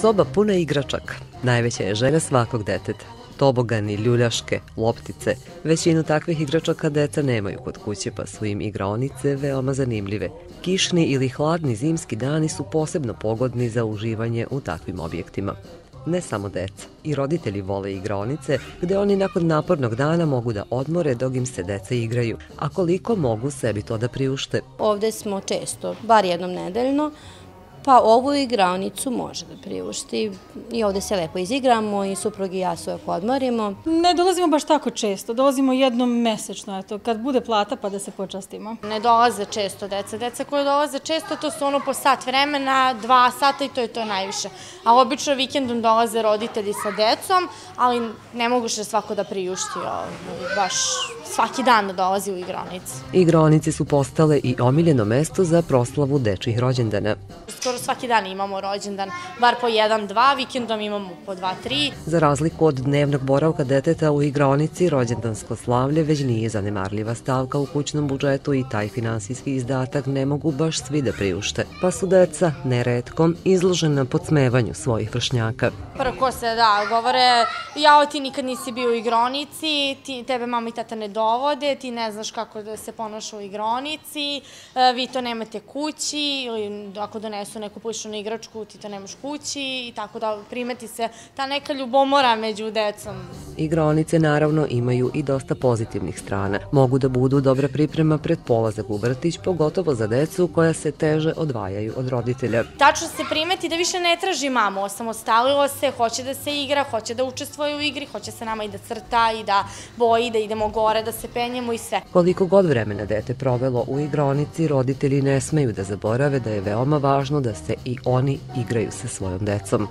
Soba puna igračaka. Najveća je želja svakog deteta. Tobogani, ljuljaške, loptice. Većinu takvih igračaka deca nemaju kod kuće, pa su im igraonice veoma zanimljive. Kišni ili hladni zimski dani su posebno pogodni za uživanje u takvim objektima. Ne samo deca, i roditelji vole igraonice, gde oni nakon napornog dana mogu da odmore dok im se deca igraju, a koliko mogu sebi to da priušte. Ovde smo često, bar jednom nedeljno, Pa ovu igranicu može da priušti i ovde se lepo izigramo i suprug i ja se uvek odmorimo. Ne dolazimo baš tako često, dolazimo jednom mesečno, eto, kad bude plata pa da se počastimo. Ne dolaze često deca. Deca koje dolaze često to su ono po sat vremena, dva sata i to je to najviše. A obično vikendom dolaze roditelji sa decom, ali ne mogu što svako da priušti ovo, baš svaki dan da dolazi u igronice. Igronice su postale i omiljeno mesto za proslavu dečih rođendana. Skoro svaki dan imamo rođendan, bar po jedan, dva, vikendom imamo po dva, tri. Za razliku od dnevnog boravka deteta u igronici, rođendansko slavlje već nije zanemarljiva stavka u kućnom budžetu i taj finansijski izdatak ne mogu baš svi da priušte, pa su deca neretkom izložena podsmevanju svojih vršnjaka. Prvo se da, govore, jao ti nikad nisi bio u igronici, ti, tebe mama i tata ne dovode, ti ne znaš kako da se ponaša u igronici, e, vi to nemate kući, ili ako donesu neku pušnu igračku, ti to nemaš kući i tako da primeti se ta neka ljubomora među decom. Igronice naravno imaju i dosta pozitivnih strana. Mogu da budu dobra priprema pred polazak u vrtić, pogotovo za decu koja se teže odvajaju od roditelja. Tačno se primeti da više ne traži mamu, osamostalilo se, hoće da se igra, hoće da učestvuje u igri, hoće se nama i da crta i da boji, da idemo gore, da se penjemo i sve. Koliko god vremena dete provelo u igronici, roditelji ne smeju da zaborave da je veoma važno da se i oni igraju sa svojom decom.